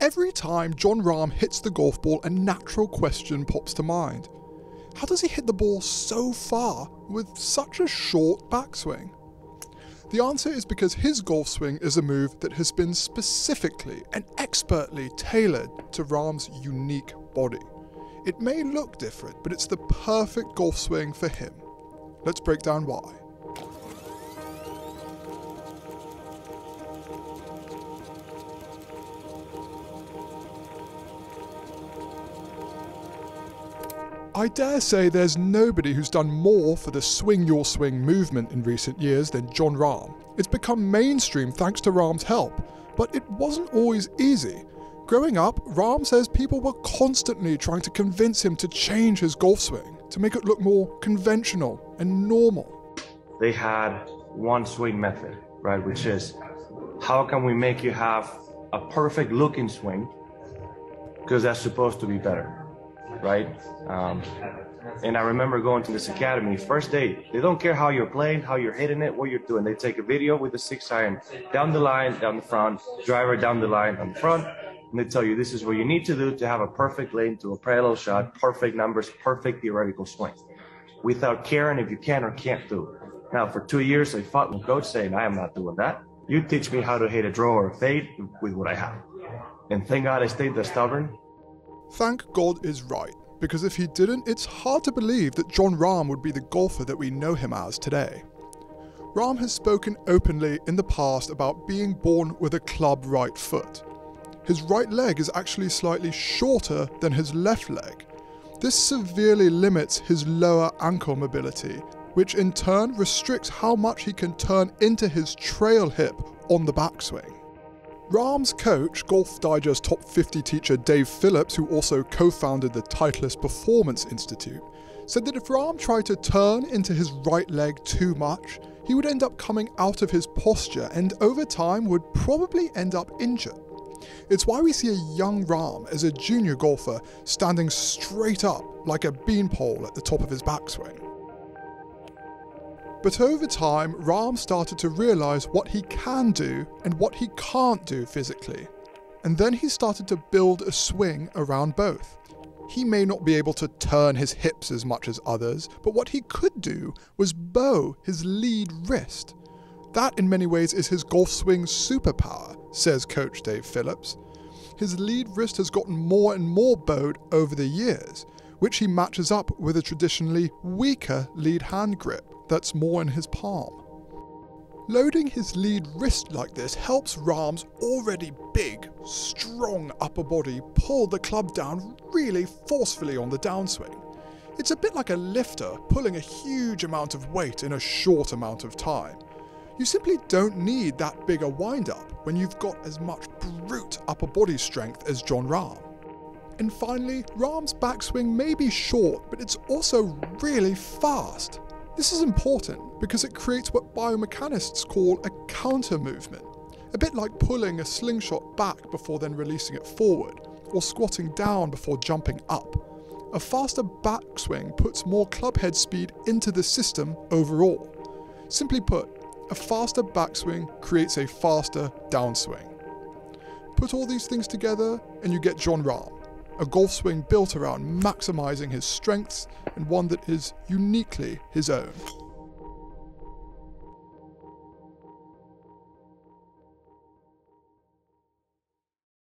Every time Jon Rahm hits the golf ball, a natural question pops to mind. How does he hit the ball so far with such a short backswing? The answer is because his golf swing is a move that has been specifically and expertly tailored to Rahm's unique body. It may look different, but it's the perfect golf swing for him. Let's break down why. I dare say there's nobody who's done more for the swing your swing movement in recent years than Jon Rahm. It's become mainstream thanks to Rahm's help, but it wasn't always easy. Growing up, Rahm says people were constantly trying to convince him to change his golf swing, to make it look more conventional and normal. They had one swing method, right, which is how can we make you have a perfect looking swing because that's supposed to be better right? Um, and I remember going to this academy, first day, they don't care how you're playing, how you're hitting it, what you're doing. They take a video with the six iron down the line, down the front, driver down the line, on the front, and they tell you this is what you need to do to have a perfect lane to a parallel shot, perfect numbers, perfect theoretical swing, without caring if you can or can't do it. Now, for two years, I fought with coach saying, I am not doing that. You teach me how to hit a draw or a fade with what I have. And thank God I stayed that stubborn Thank God is right, because if he didn't, it's hard to believe that Jon Rahm would be the golfer that we know him as today. Rahm has spoken openly in the past about being born with a club right foot. His right leg is actually slightly shorter than his left leg. This severely limits his lower ankle mobility, which in turn restricts how much he can turn into his trail hip on the backswing. Rahm's coach, Golf Digest top 50 teacher Dave Phillips, who also co founded the Titleist Performance Institute, said that if Rahm tried to turn into his right leg too much, he would end up coming out of his posture and over time would probably end up injured. It's why we see a young Rahm as a junior golfer standing straight up like a beanpole at the top of his backswing. But over time, Rahm started to realise what he can do and what he can't do physically. And then he started to build a swing around both. He may not be able to turn his hips as much as others, but what he could do was bow his lead wrist. That, in many ways, is his golf swing superpower, says coach Dave Phillips. His lead wrist has gotten more and more bowed over the years, which he matches up with a traditionally weaker lead hand grip that's more in his palm. Loading his lead wrist like this helps Rahm's already big, strong upper body pull the club down really forcefully on the downswing. It's a bit like a lifter pulling a huge amount of weight in a short amount of time. You simply don't need that big a wind up when you've got as much brute upper body strength as Jon Rahm. And finally, Rahm's backswing may be short, but it's also really fast. This is important because it creates what biomechanists call a counter movement, a bit like pulling a slingshot back before then releasing it forward, or squatting down before jumping up. A faster backswing puts more clubhead speed into the system overall. Simply put, a faster backswing creates a faster downswing. Put all these things together and you get Jon Rahm, a golf swing built around maximising his strengths and one that is uniquely his own.